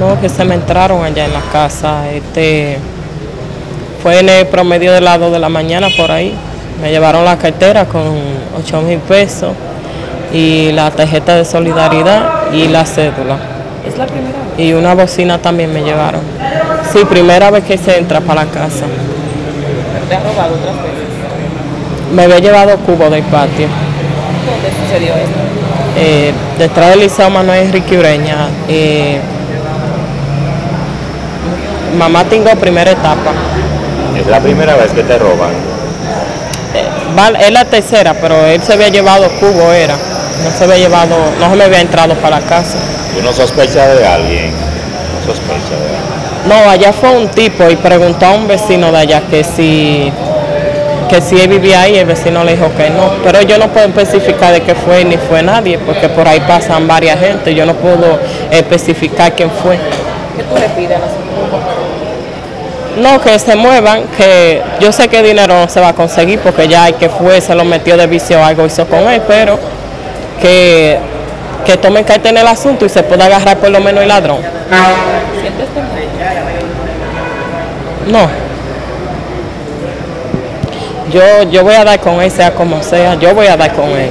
No, que se me entraron allá en la casa. Este, fue en el promedio de las 2 de la mañana por ahí. Me llevaron la cartera con 8 mil pesos y la tarjeta de solidaridad y la cédula. ¿Es la primera vez? Y una bocina también me llevaron. Sí, primera vez que se entra para la casa. ¿Te ha robado otras veces? Me había llevado cubo del patio. ¿Dónde sucedió esto? Eh, detrás del Liceo Manuel Enrique Ureña. eh, mamá tengo primera etapa. Es la primera vez que te roban. Eh, va- es la tercera, pero él se había llevado cubo, era. No se había llevado, no se me había entrado para la casa. Tú no sospechas de alguien. No sospechas de alguien. No, allá fue un tipo y preguntó a un vecino de allá que si que si él vivía ahí, el vecino le dijo que no. Pero yo no puedo especificar de qué fue ni fue nadie, porque por ahí pasan varias gente. Yo no puedo especificar quién fue. ¿Qué tú le pides a las No, que se muevan, que yo sé que dinero no se va a conseguir porque ya el que fue se lo metió de vicio o algo hizo con él, pero que, que tomen carta en el asunto y se pueda agarrar por lo menos el ladrón. No. Yo, yo voy a dar con él, sea como sea, yo voy a dar con él.